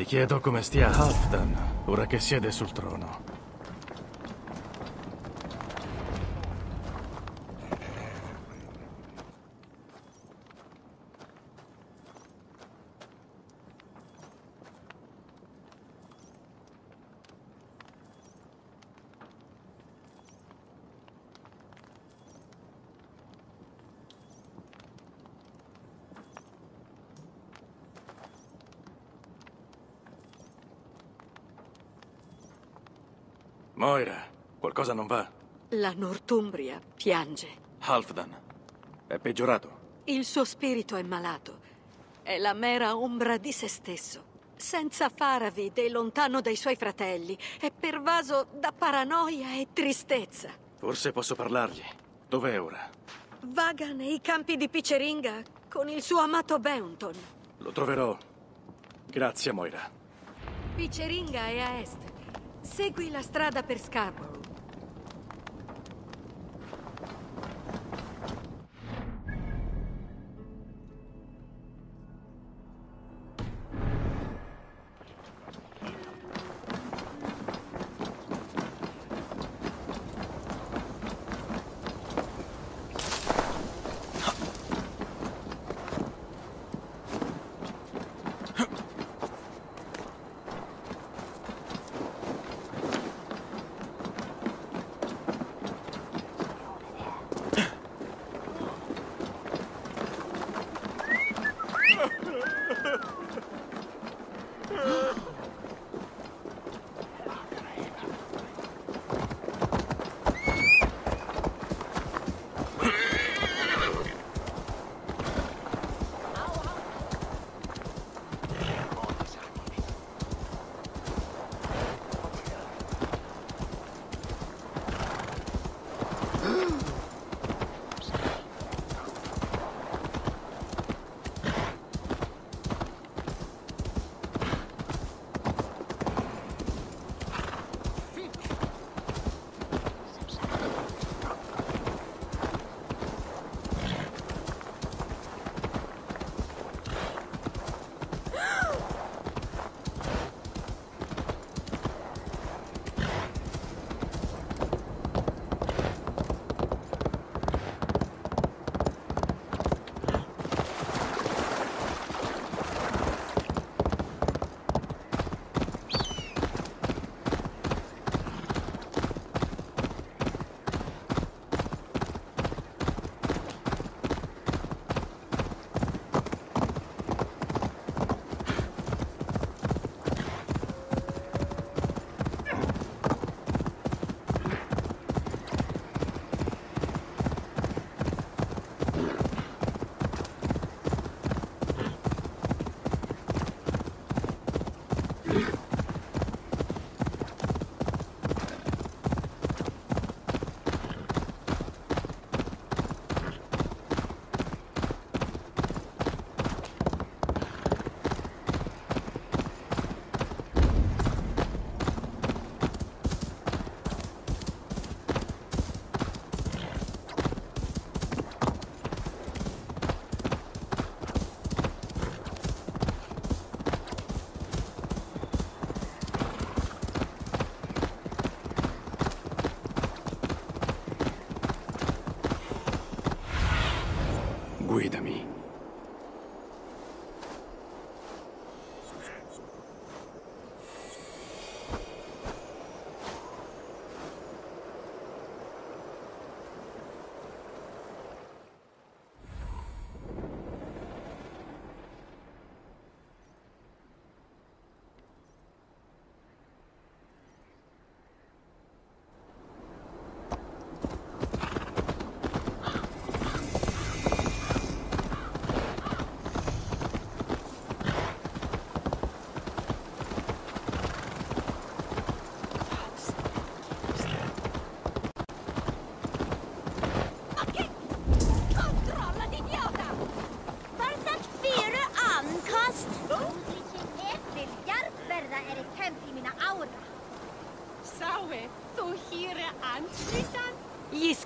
Mi chiedo come stia Halfdan, ora che siede sul trono. Moira, qualcosa non va? La Northumbria piange. Halfdan è peggiorato. Il suo spirito è malato. È la mera ombra di se stesso. Senza Faravid e lontano dai suoi fratelli. È pervaso da paranoia e tristezza. Forse posso parlargli. Dov'è ora? Vaga nei campi di Piceringa con il suo amato Beunton. Lo troverò. Grazie, Moira. Piceringa è a est. Segui la strada per Scarborough.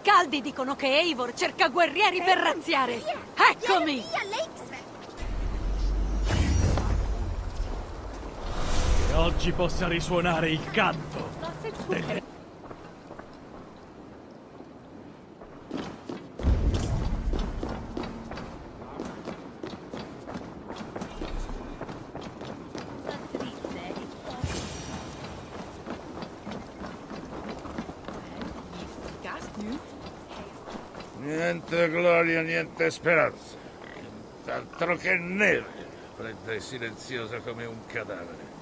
Scaldi dicono che Eivor cerca guerrieri per razziare. Eccomi! Leiksvett. oggi possa risuonare il canto delle... Niente gloria, niente speranza. Altro che neve, fredda e silenziosa come un cadavere.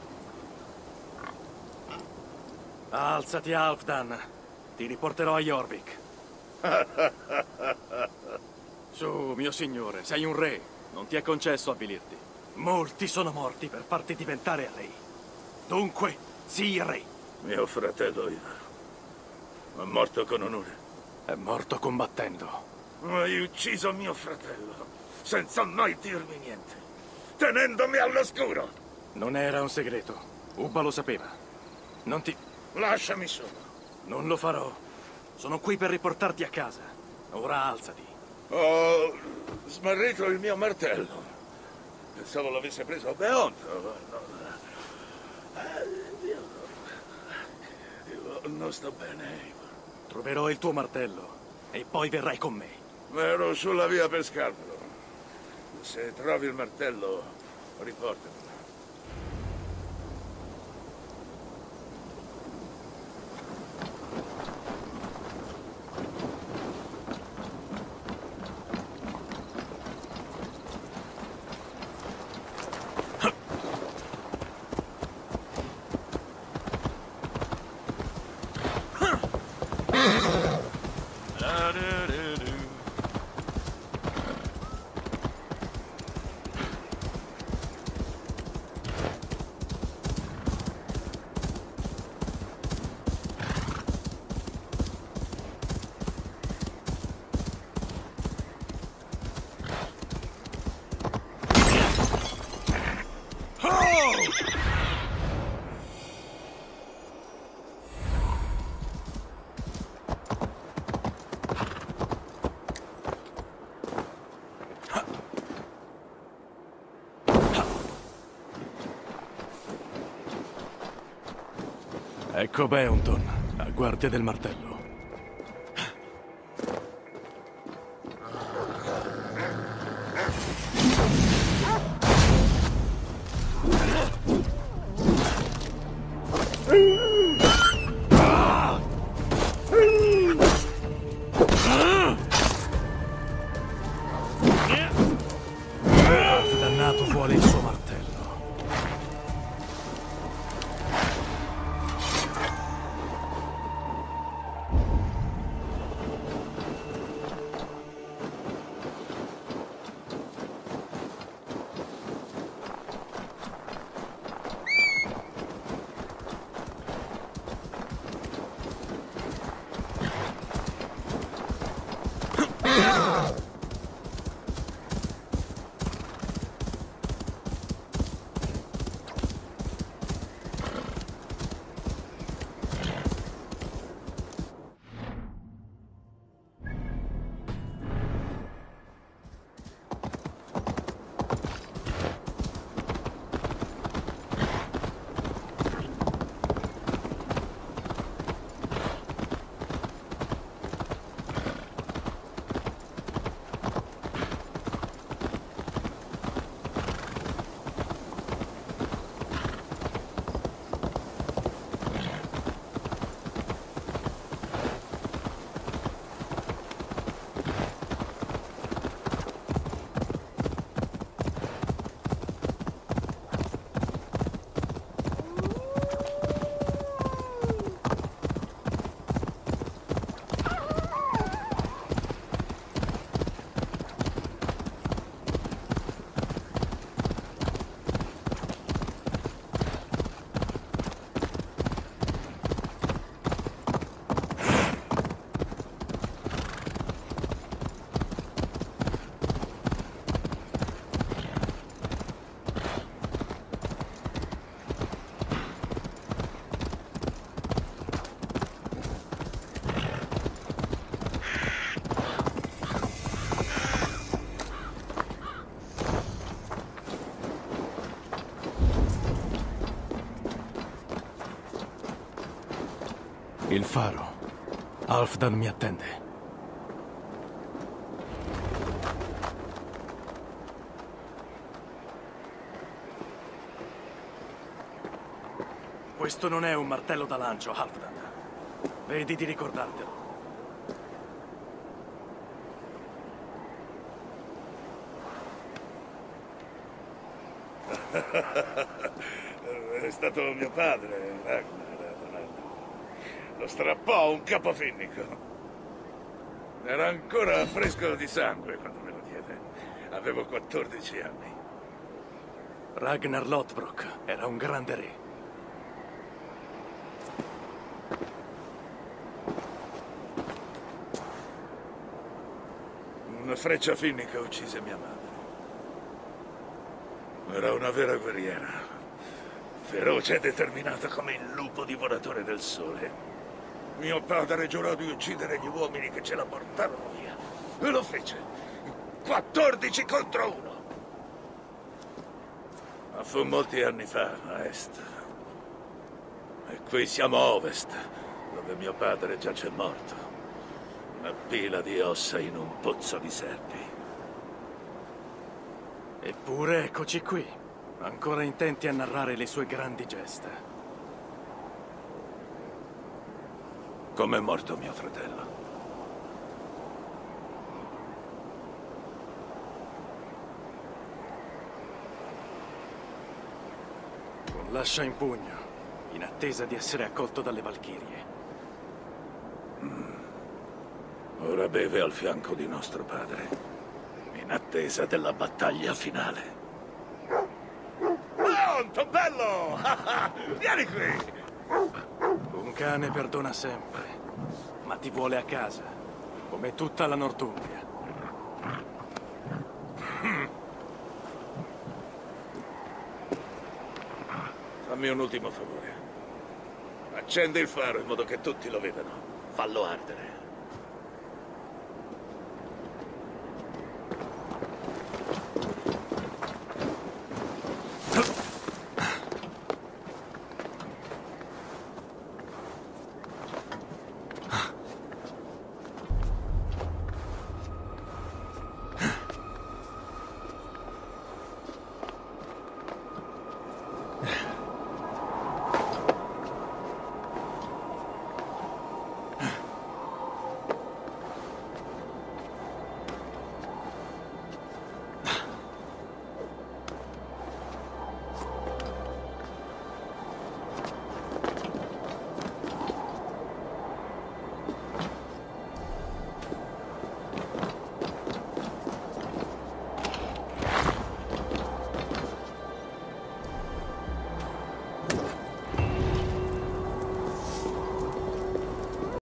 Alzati, Alfdan. Ti riporterò a Jorvik. Su, mio signore, sei un re. Non ti è concesso avvilirti. Molti sono morti per farti diventare re. Dunque, sii re. Mio fratello Ivar è morto con onore. È morto combattendo. Hai ucciso mio fratello, senza mai dirmi niente, tenendomi all'oscuro. Non era un segreto. Ubba lo sapeva. Non ti... Lasciami solo. Non lo farò. Sono qui per riportarti a casa. Ora alzati. Ho smarrito il mio martello. Pensavo l'avesse preso a Beonto. Eh, Io... Non sto bene. Troverò il tuo martello e poi verrai con me. Ero sulla via per scalpelo. Se trovi il martello, riportamelo. Ecco Beonton, a guardia del martello. Il faro. Alfdan mi attende. Questo non è un martello da lancio, Halfdan. Vedi di ricordartelo. È stato mio padre, Ragnar, Lo strappò un capofinnico. Era ancora fresco di sangue quando me lo diede. Avevo 14 anni. Ragnar Lothbrok era un grande re. Una freccia finnica uccise mia madre. Era una vera guerriera. Feroce e determinata come il lupo divoratore del sole. Mio padre giurò di uccidere gli uomini che ce la portarono via. E lo fece. 14 contro uno. Ma fu molti anni fa, a est. E qui siamo a ovest, dove mio padre giace morto. Una pila di ossa in un pozzo di serpi. Eppure eccoci qui, ancora intenti a narrare le sue grandi gesta. Com'è morto mio fratello? Con l'ascia in pugno, in attesa di essere accolto dalle Valchirie. Ora beve al fianco di nostro padre, in attesa della battaglia finale. Pronto, bello! Vieni qui! Cane perdona sempre, ma ti vuole a casa, come tutta la Northumbria. Fammi un ultimo favore. Accendi il faro in modo che tutti lo vedano. Fallo ardere.